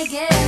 I guess